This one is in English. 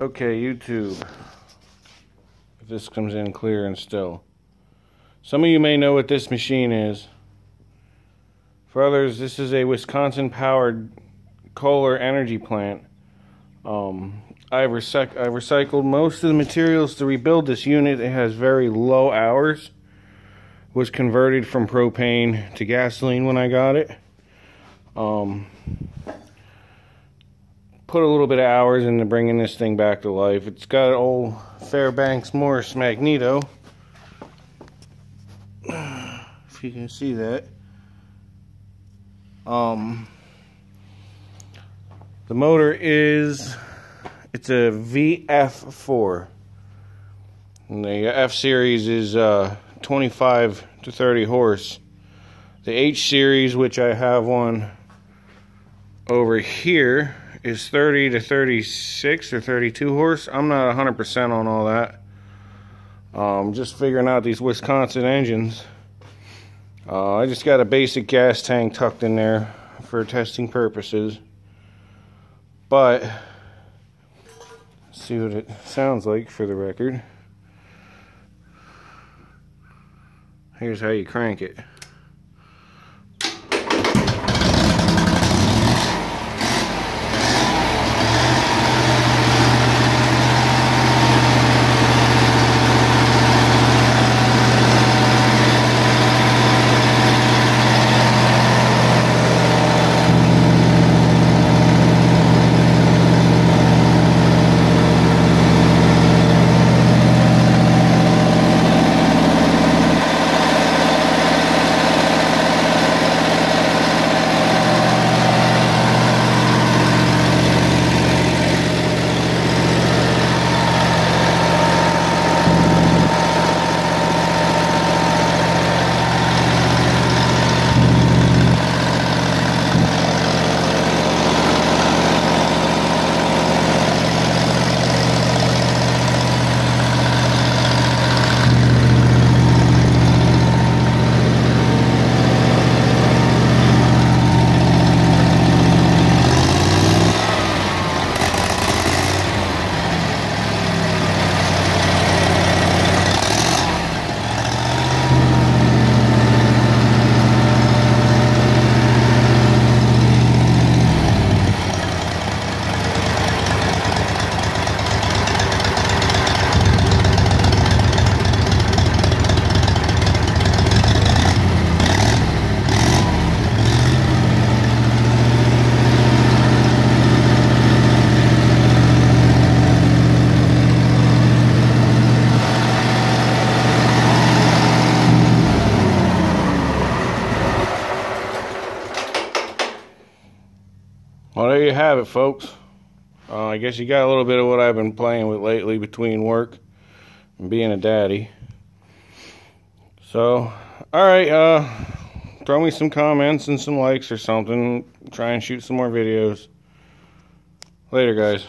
Okay, YouTube. If this comes in clear and still. Some of you may know what this machine is. For others, this is a Wisconsin powered Kohler energy plant. Um, I've, I've recycled most of the materials to rebuild this unit. It has very low hours. Was converted from propane to gasoline when I got it. Um, put a little bit of hours into bringing this thing back to life. It's got an old Fairbanks Morse magneto. If you can see that. Um, the motor is, it's a VF4. And the F series is uh, 25 to 30 horse. The H series, which I have one over here, is 30 to 36 or 32 horse. I'm not 100% on all that. Um, just figuring out these Wisconsin engines. Uh, I just got a basic gas tank tucked in there for testing purposes. But, see what it sounds like for the record. Here's how you crank it. Well, there you have it, folks. Uh, I guess you got a little bit of what I've been playing with lately between work and being a daddy. So, alright, uh, throw me some comments and some likes or something. Try and shoot some more videos. Later, guys.